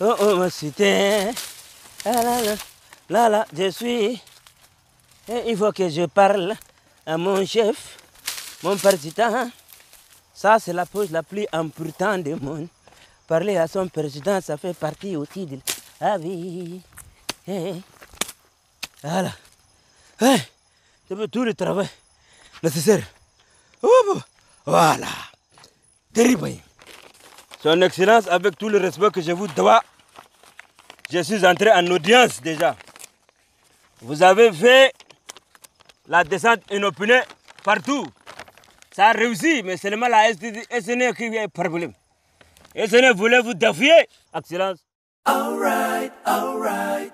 Oh, oh, ma cité. Ah, là, là, je suis. Et il faut que je parle à mon chef, mon président. Ça, c'est la pause la plus importante du monde. Parler à son président, ça fait partie aussi de la vie. Eh, Voilà. Eh, Je fais tout le travail nécessaire. Hop, Voilà. Terrible. Son Excellence, avec tout le respect que je vous dois, je suis entré en audience déjà. Vous avez fait la descente inopinée partout. Ça a réussi, mais seulement la SNE qui un problème. SNE voulait vous défier, Excellence. Alright, alright.